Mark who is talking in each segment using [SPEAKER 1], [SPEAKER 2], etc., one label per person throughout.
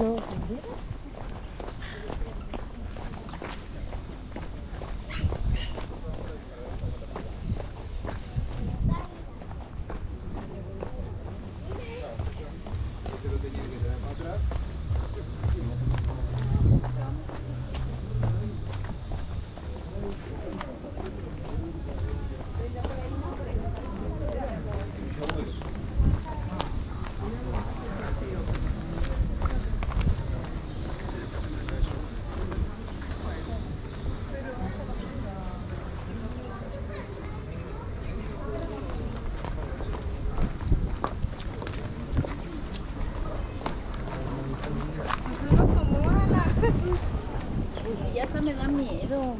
[SPEAKER 1] 有 Ito.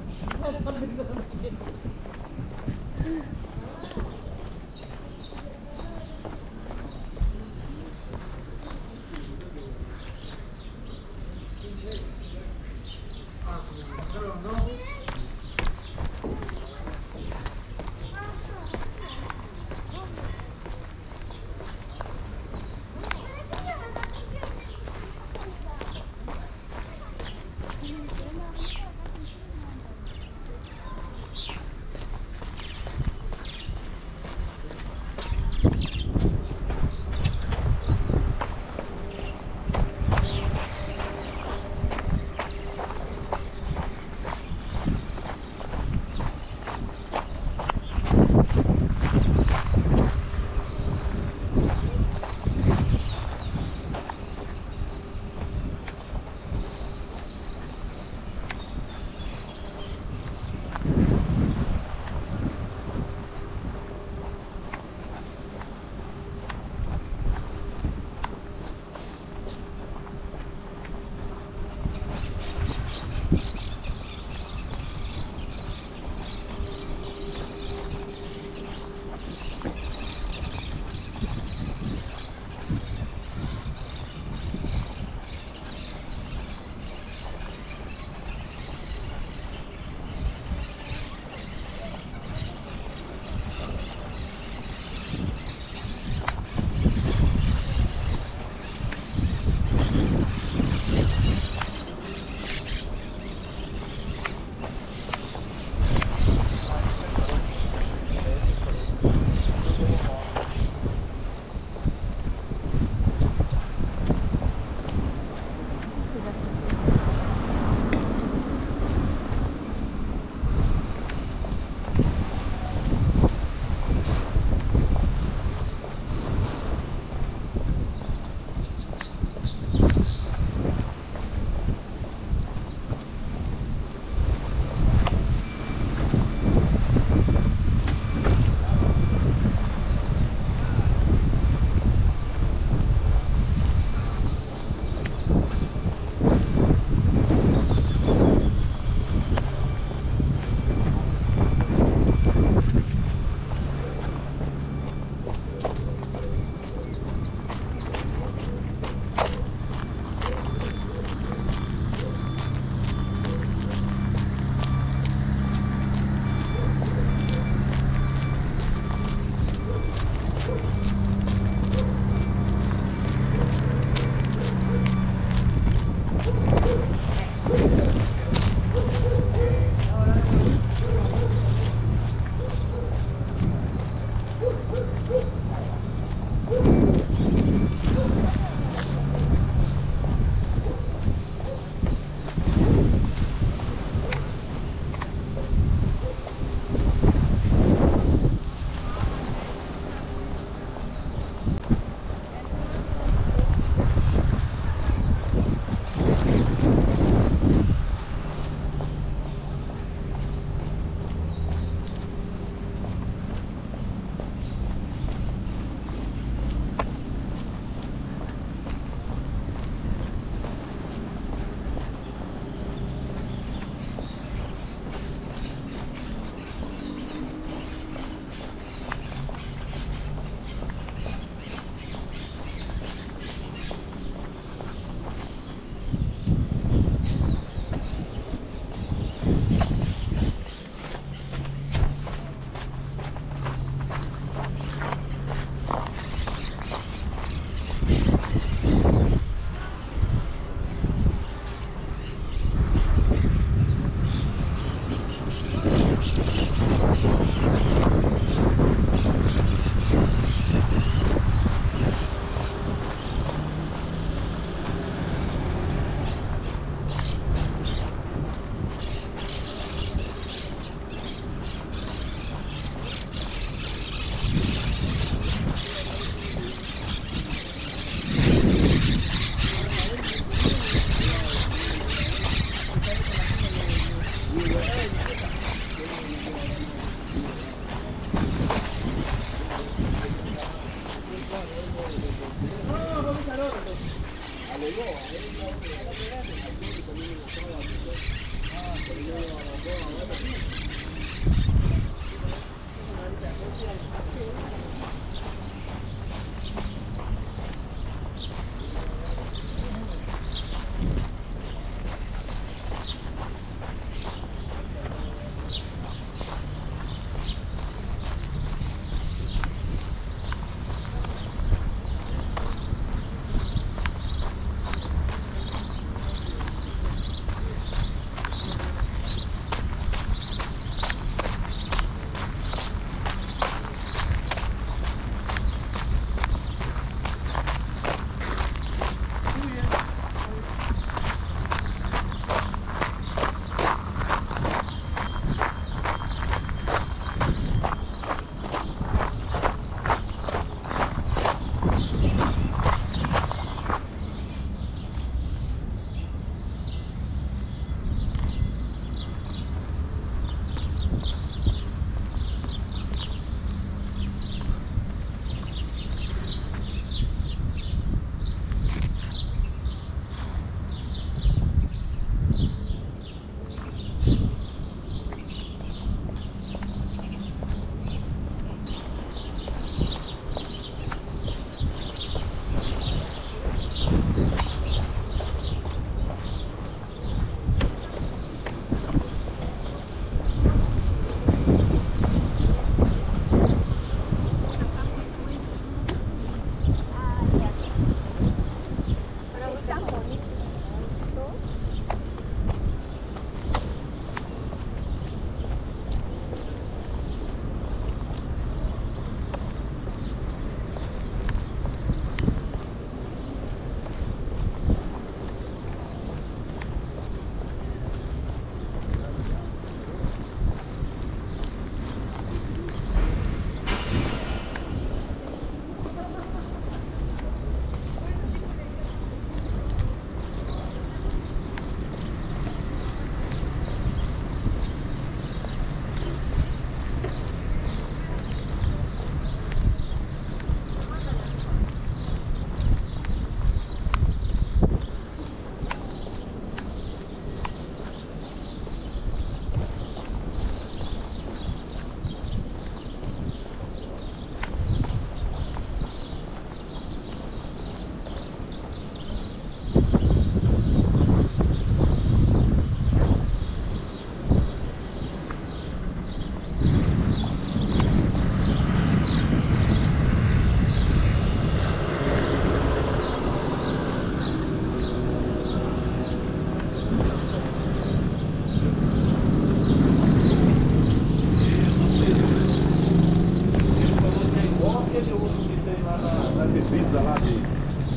[SPEAKER 1] Divisa lá de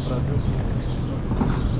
[SPEAKER 1] Brasil.